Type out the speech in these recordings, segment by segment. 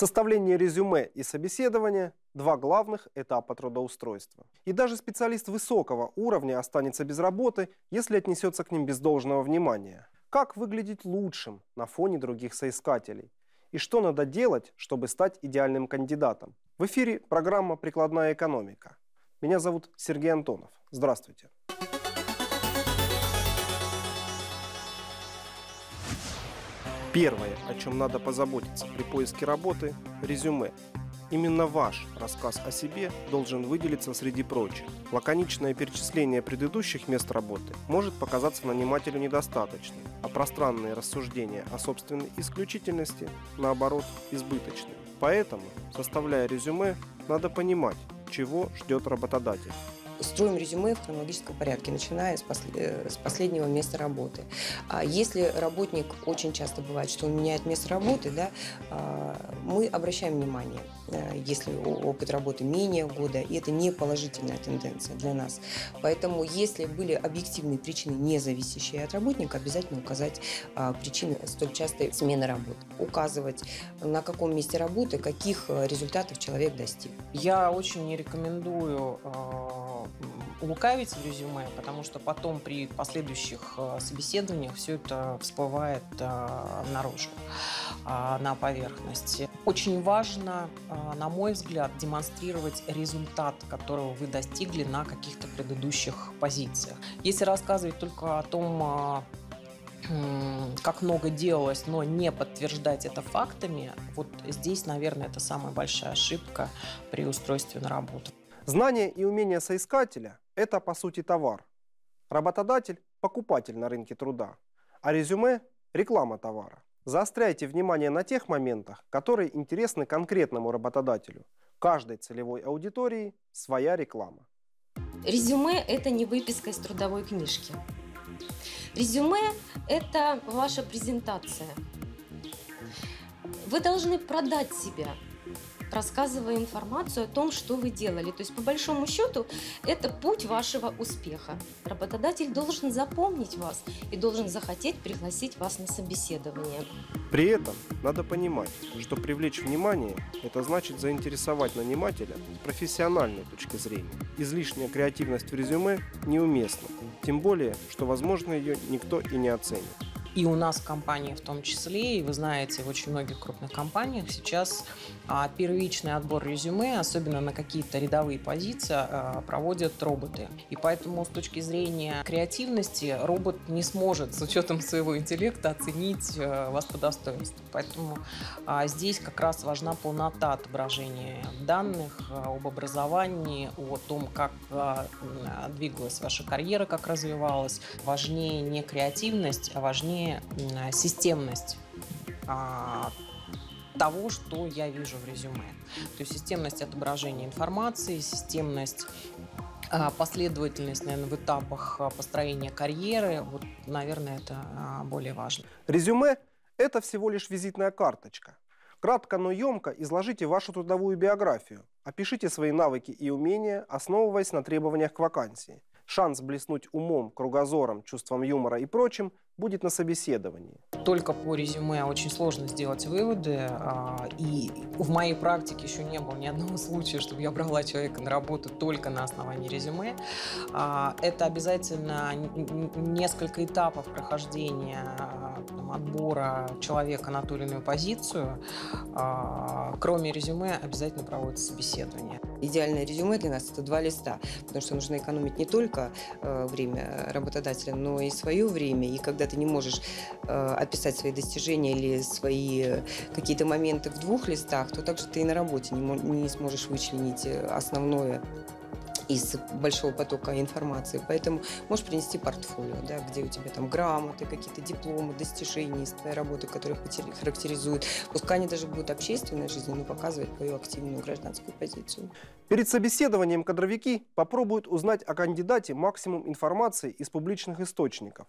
Составление резюме и собеседование – два главных этапа трудоустройства. И даже специалист высокого уровня останется без работы, если отнесется к ним без должного внимания. Как выглядеть лучшим на фоне других соискателей? И что надо делать, чтобы стать идеальным кандидатом? В эфире программа «Прикладная экономика». Меня зовут Сергей Антонов. Здравствуйте. Первое, о чем надо позаботиться при поиске работы – резюме. Именно ваш рассказ о себе должен выделиться среди прочих. Лаконичное перечисление предыдущих мест работы может показаться нанимателю недостаточным, а пространные рассуждения о собственной исключительности, наоборот, избыточны. Поэтому, составляя резюме, надо понимать, чего ждет работодатель строим резюме в хронологическом порядке, начиная с, после, э, с последнего места работы. А если работник, очень часто бывает, что он меняет место работы, да, а, мы обращаем внимание, э, если опыт работы менее года, и это не положительная тенденция для нас. Поэтому, если были объективные причины, не зависящие от работника, обязательно указать а, причины столь частой смены работы. Указывать, на каком месте работы, каких э, результатов человек достиг. Я очень не рекомендую лукавить в резюме, потому что потом при последующих э, собеседованиях все это всплывает э, наружу, а, на поверхность. Очень важно, э, на мой взгляд, демонстрировать результат, которого вы достигли на каких-то предыдущих позициях. Если рассказывать только о том, как много делалось, но не подтверждать это фактами, вот здесь, наверное, это самая большая ошибка при устройстве на работу. Знания и умения соискателя – это, по сути, товар. Работодатель – покупатель на рынке труда, а резюме – реклама товара. Заостряйте внимание на тех моментах, которые интересны конкретному работодателю. Каждой целевой аудитории своя реклама. Резюме – это не выписка из трудовой книжки. Резюме – это ваша презентация. Вы должны продать себя – рассказывая информацию о том, что вы делали. То есть, по большому счету, это путь вашего успеха. Работодатель должен запомнить вас и должен захотеть пригласить вас на собеседование. При этом надо понимать, что привлечь внимание – это значит заинтересовать нанимателя с профессиональной точки зрения. Излишняя креативность в резюме неуместна, тем более, что, возможно, ее никто и не оценит. И у нас в компании в том числе, и вы знаете, в очень многих крупных компаниях сейчас а, первичный отбор резюме, особенно на какие-то рядовые позиции, а, проводят роботы. И поэтому с точки зрения креативности робот не сможет с учетом своего интеллекта оценить а, вас по достоинству. Поэтому а, здесь как раз важна полнота отображения данных об образовании, о том, как двигалась ваша карьера, как развивалась. Важнее не креативность, а важнее системность а, того, что я вижу в резюме. То есть системность отображения информации, системность а, последовательность, наверное, в этапах а, построения карьеры, вот, наверное, это более важно. Резюме – это всего лишь визитная карточка. Кратко, но емко изложите вашу трудовую биографию. Опишите свои навыки и умения, основываясь на требованиях к вакансии. Шанс блеснуть умом, кругозором, чувством юмора и прочим будет на собеседовании. Только по резюме очень сложно сделать выводы. А, и в моей практике еще не было ни одного случая, чтобы я брала человека на работу только на основании резюме. А, это обязательно несколько этапов прохождения там, отбора человека на ту или иную позицию. А, кроме резюме обязательно проводится собеседование. Идеальное резюме для нас – это два листа, потому что нужно экономить не только э, время работодателя, но и свое время. И когда ты не можешь э, описать свои достижения или свои какие-то моменты в двух листах, то также ты и на работе не, не сможешь вычленить э, основное из большого потока информации. Поэтому можешь принести портфолио, да, где у тебя там грамоты, какие-то дипломы, достижения из твоей работы, которые характеризуют. Пускай они даже будут общественной жизнью, но показывать твою активную гражданскую позицию. Перед собеседованием кадровики попробуют узнать о кандидате максимум информации из публичных источников.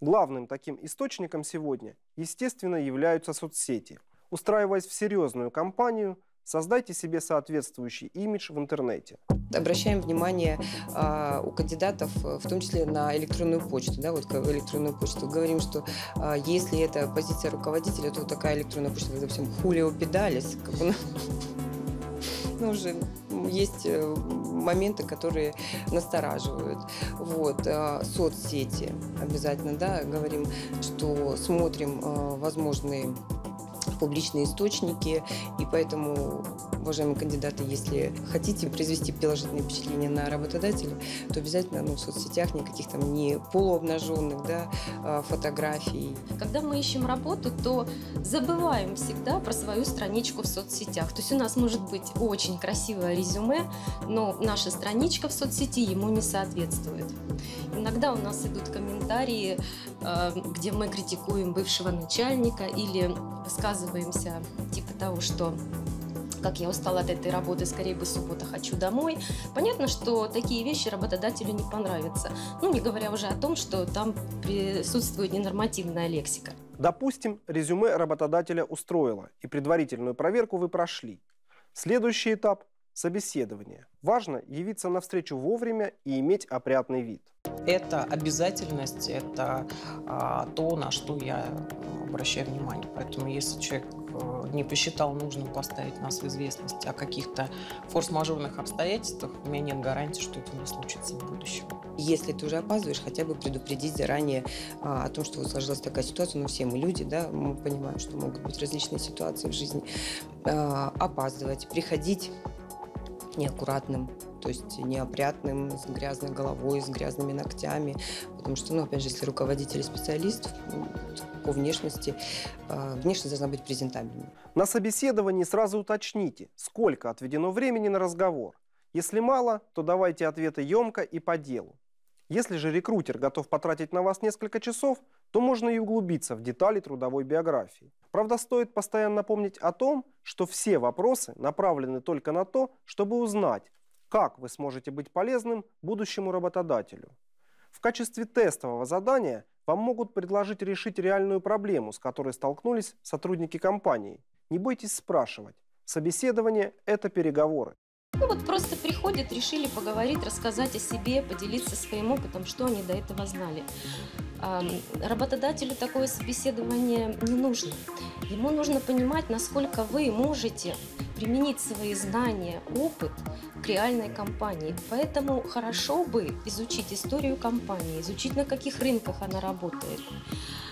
Главным таким источником сегодня, естественно, являются соцсети. Устраиваясь в серьезную компанию, создайте себе соответствующий имидж в интернете. Обращаем внимание а, у кандидатов, э, в том числе на электронную почту, да, вот электронную почту. Говорим, что а, если это позиция руководителя, то такая электронная почта, допустим, Хулио Педалис, как он ну, уже есть э, моменты, которые настораживают. Вот. А, соцсети обязательно, да, говорим, что смотрим а, публичные источники, и поэтому, уважаемые кандидаты, если хотите произвести положительное впечатление на работодателя, то обязательно ну, в соцсетях никаких там не полуобнаженных да, а, фотографий. Когда мы ищем работу, то забываем всегда про свою страничку в соцсетях. То есть у нас может быть очень красивое резюме, но наша страничка в соцсети ему не соответствует. Иногда у нас идут комментарии, э, где мы критикуем бывшего начальника или высказываемся типа того, что как я устала от этой работы, скорее бы суббота, хочу домой. Понятно, что такие вещи работодателю не понравятся. Ну, не говоря уже о том, что там присутствует ненормативная лексика. Допустим, резюме работодателя устроило, и предварительную проверку вы прошли. Следующий этап – собеседование. Важно явиться на встречу вовремя и иметь опрятный вид. Это обязательность, это а, то, на что я обращаю внимание. Поэтому если человек э, не посчитал нужным поставить нас в известность о каких-то форс-мажорных обстоятельствах, у меня нет гарантии, что это не случится в будущем. Если ты уже опаздываешь, хотя бы предупредить заранее а, о том, что вот сложилась такая ситуация. Ну, все мы люди, да, мы понимаем, что могут быть различные ситуации в жизни. А, опаздывать, приходить неаккуратным, то есть неопрятным, с грязной головой, с грязными ногтями. Потому что, ну, опять же, если руководитель специалист, ну, по внешности, э, внешность должна быть презентабельной. На собеседовании сразу уточните, сколько отведено времени на разговор. Если мало, то давайте ответы емко и по делу. Если же рекрутер готов потратить на вас несколько часов, то можно и углубиться в детали трудовой биографии. Правда, стоит постоянно помнить о том, что все вопросы направлены только на то, чтобы узнать, как вы сможете быть полезным будущему работодателю. В качестве тестового задания вам могут предложить решить реальную проблему, с которой столкнулись сотрудники компании. Не бойтесь спрашивать. Собеседование – это переговоры. Ну вот просто приходят, решили поговорить, рассказать о себе, поделиться своим опытом, что они до этого знали. Работодателю такое собеседование не нужно. Ему нужно понимать, насколько вы можете применить свои знания, опыт к реальной компании. Поэтому хорошо бы изучить историю компании, изучить, на каких рынках она работает.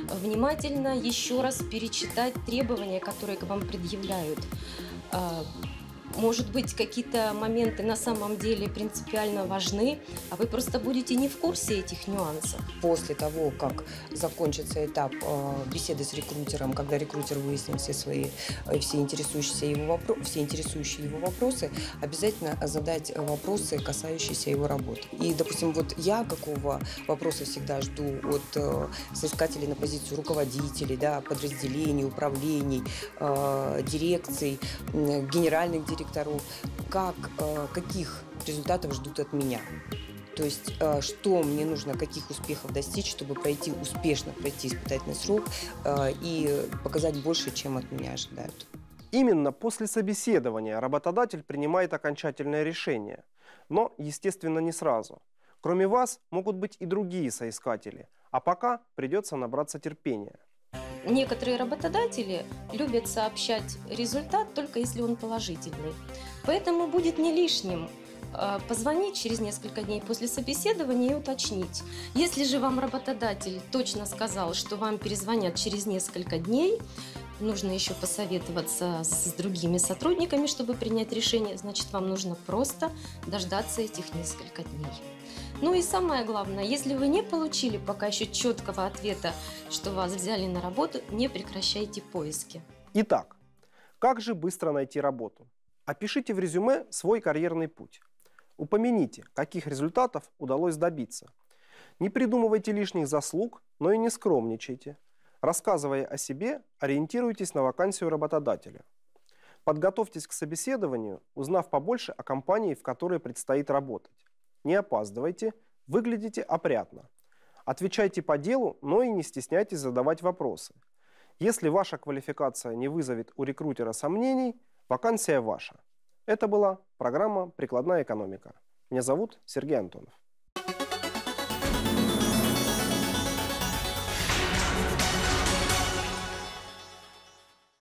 Внимательно еще раз перечитать требования, которые к вам предъявляют а, может быть, какие-то моменты на самом деле принципиально важны, а вы просто будете не в курсе этих нюансов. После того, как закончится этап э, беседы с рекрутером, когда рекрутер выяснит все свои, э, все интересующие его, вопро- все интересующие его вопросы, обязательно задать вопросы, касающиеся его работы. И, допустим, вот я какого вопроса всегда жду от э, соискателей на позицию руководителей, да, подразделений, управлений, дирекций, генеральных директоров, директоров, как, э, каких результатов ждут от меня. То есть, э, что мне нужно, каких успехов достичь, чтобы пройти успешно, пройти испытательный срок э, и показать больше, чем от меня ожидают. Именно после собеседования работодатель принимает окончательное решение. Но, естественно, не сразу. Кроме вас могут быть и другие соискатели. А пока придется набраться терпения. Некоторые работодатели любят сообщать результат только если он положительный. Поэтому будет не лишним а, позвонить через несколько дней после собеседования и уточнить. Если же вам работодатель точно сказал, что вам перезвонят через несколько дней, нужно еще посоветоваться с другими сотрудниками, чтобы принять решение, значит, вам нужно просто дождаться этих несколько дней. Ну и самое главное, если вы не получили пока еще четкого ответа, что вас взяли на работу, не прекращайте поиски. Итак, как же быстро найти работу? Опишите в резюме свой карьерный путь. Упомяните, каких результатов удалось добиться. Не придумывайте лишних заслуг, но и не скромничайте. Рассказывая о себе, ориентируйтесь на вакансию работодателя. Подготовьтесь к собеседованию, узнав побольше о компании, в которой предстоит работать не опаздывайте, выглядите опрятно. Отвечайте по делу, но и не стесняйтесь задавать вопросы. Если ваша квалификация не вызовет у рекрутера сомнений, Вакансия ваша. Это была программа «Прикладная экономика». Меня зовут Сергей Антонов.